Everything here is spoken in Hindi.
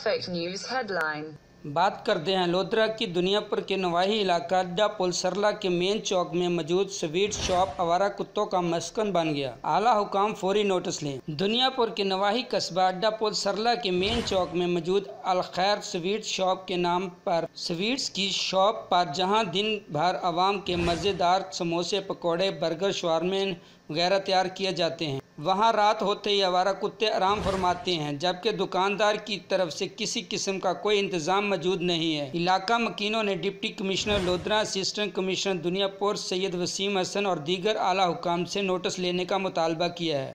Perfect News headline. बात करते हैं, लोधरा की दुनियापुर के नवाही इलाका अड्डा पुल सरला के मेन चौक में मौजूद स्वीट शॉप आवारा कुत्तों का मस्कन बन गया। आला हुकाम फौरी नोटिस लें। दुनियापुर के नवाही कस्बा अड्डा पुल सरला के मेन चौक में मौजूद अलखैर स्वीट शॉप के नाम पर स्वीट्स की शॉप पर जहाँ दिन भर आवाम के मज़ेदार समोसे, पकौड़े, बर्गर शवारमे वगैरह तैयार किए जाते हैं। वहाँ रात होते ही आवारा कुत्ते आराम फरमाते हैं, जबकि दुकानदार की तरफ़ से किसी किस्म का कोई इंतज़ाम मौजूद नहीं है। इलाका मकीनों ने deputy commissioner Lodhran, assistant commissioner Duniyapur Syed Waseem Hassan और दीगर आला हुकाम से नोटिस लेने का मुतालबा किया है।